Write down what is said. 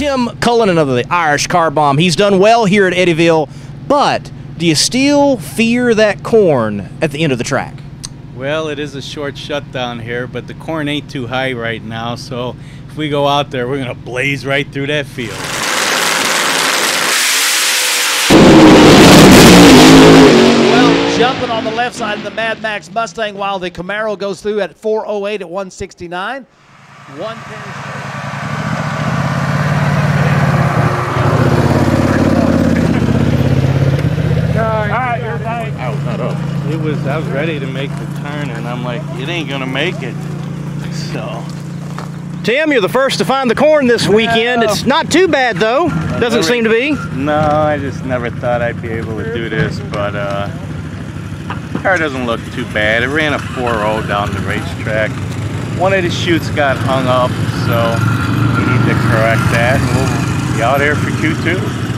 Tim Cullinan of the Irish Car Bomb. He's done well here at Eddyville, but do you still fear that corn at the end of the track? Well, it is a short shutdown here, but the corn ain't too high right now, so if we go out there, we're going to blaze right through that field. Well, jumping on the left side of the Mad Max Mustang while the Camaro goes through at 408 at 169. One It was, I was ready to make the turn, and I'm like, it ain't going to make it. So, Tim, you're the first to find the corn this weekend. It's not too bad though. Doesn't seem to be. no, I just never thought I'd be able to do this, but uh, car doesn't look too bad. It ran a 4.0 down the racetrack. One of the chutes got hung up, so we need to correct that, we'll be out here for Q2.